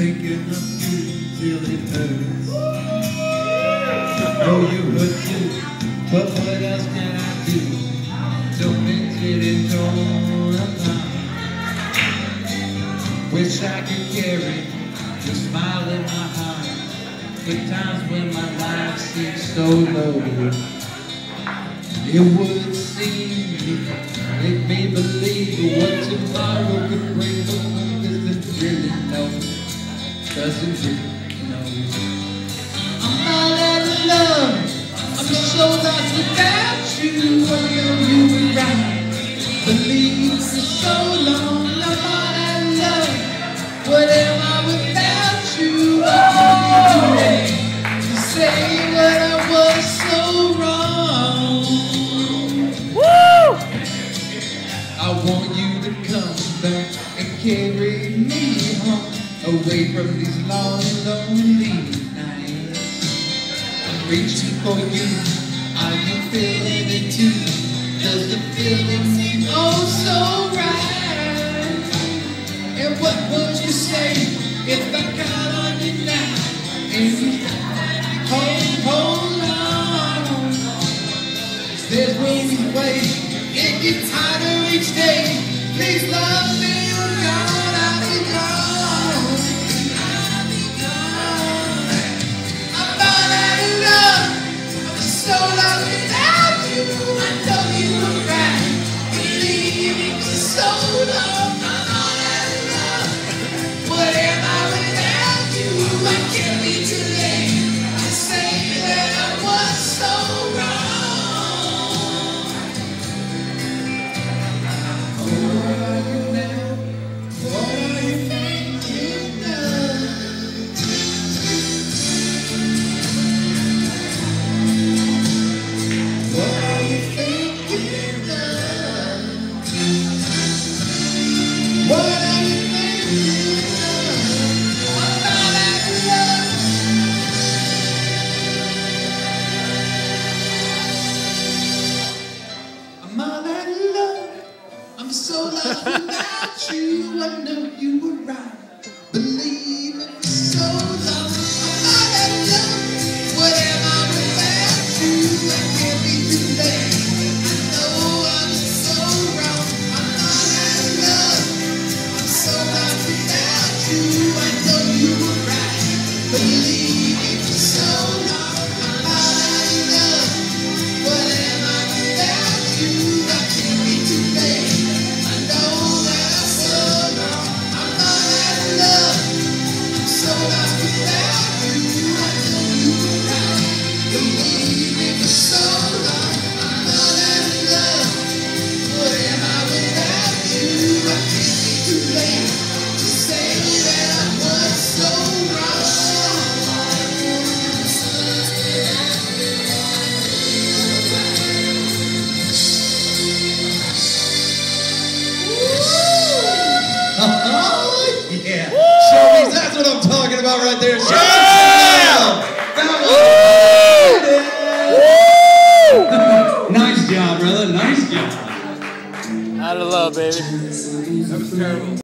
thinking of you till it hurts. Oh, you hurt too, but what else can I do? Tormented and torn apart. Wish I could carry the smile in my heart. The times when my life seems so low. It would seem, make me believe what tomorrow could bring. Brasilzito. Away from these long, lonely nights. I'm reaching for you. Are you feeling it too? Does the feeling seem oh so right? And what would you say if I got on you now? And we hold, hold on. There's room to wait. It gets harder each day. Please love me or gone, I'll be so lost without you. I know you were right. Yeah. Show me. That's what I'm talking about right there. Show me some love. Come on. Nice job, brother. Nice job. Out of love, baby. That was terrible.